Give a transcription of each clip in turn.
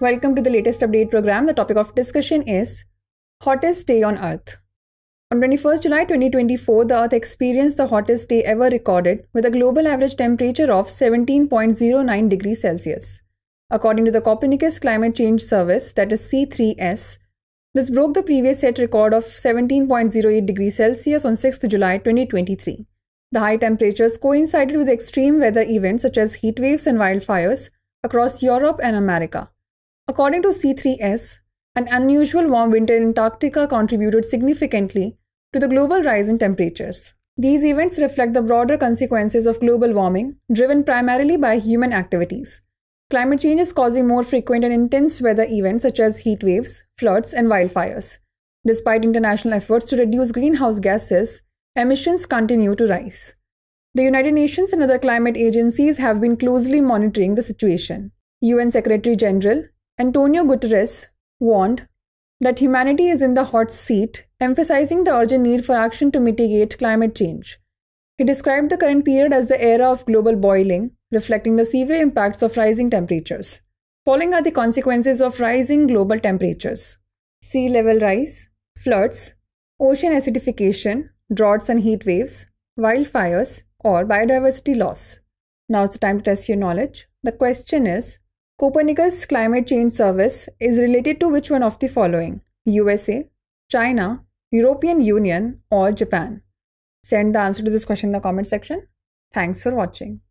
Welcome to the latest update program. The topic of discussion is hottest day on Earth. On 21st July 2024, the Earth experienced the hottest day ever recorded with a global average temperature of 17.09 degrees Celsius. According to the Copernicus Climate Change Service, that is C3S, this broke the previous set record of 17.08 degrees Celsius on 6th July 2023. The high temperatures coincided with extreme weather events such as heat waves and wildfires across Europe and America. According to C3S, an unusual warm winter in Antarctica contributed significantly to the global rise in temperatures. These events reflect the broader consequences of global warming, driven primarily by human activities. Climate change is causing more frequent and intense weather events such as heat waves, floods, and wildfires. Despite international efforts to reduce greenhouse gases, emissions continue to rise. The United Nations and other climate agencies have been closely monitoring the situation. UN Secretary General Antonio Guterres warned that humanity is in the hot seat, emphasizing the urgent need for action to mitigate climate change. He described the current period as the era of global boiling, reflecting the severe impacts of rising temperatures. Following are the consequences of rising global temperatures sea level rise, floods, ocean acidification, droughts and heat waves, wildfires, or biodiversity loss. Now it's time to test your knowledge. The question is Copernicus Climate Change Service is related to which one of the following USA, China, European Union, or Japan? Send the answer to this question in the comment section. Thanks for watching.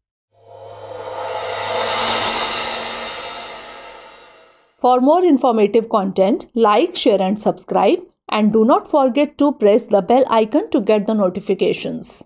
For more informative content, like, share, and subscribe. And do not forget to press the bell icon to get the notifications.